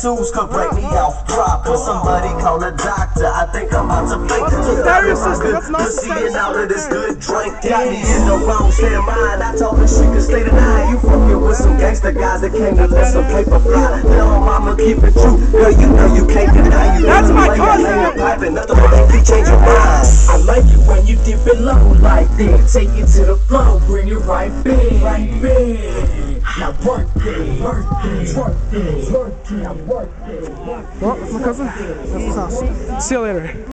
Tools could break me off proper. Somebody call a doctor. I think I'm about to system, that's not Good the seeing all of this good drink. Got me in the wrong of mind. I told her she could stay tonight. You fucking with some gangster guys that came to let some paper fly. Tell mama keep it true. Girl, you know you can't deny you. That's my cousin. lay a pipe and nothing but that beat change your mind. I like it when you dip it low like that. Take it to the flow, bring it right back, right back. Well, that's my cousin. That's his house. See you later.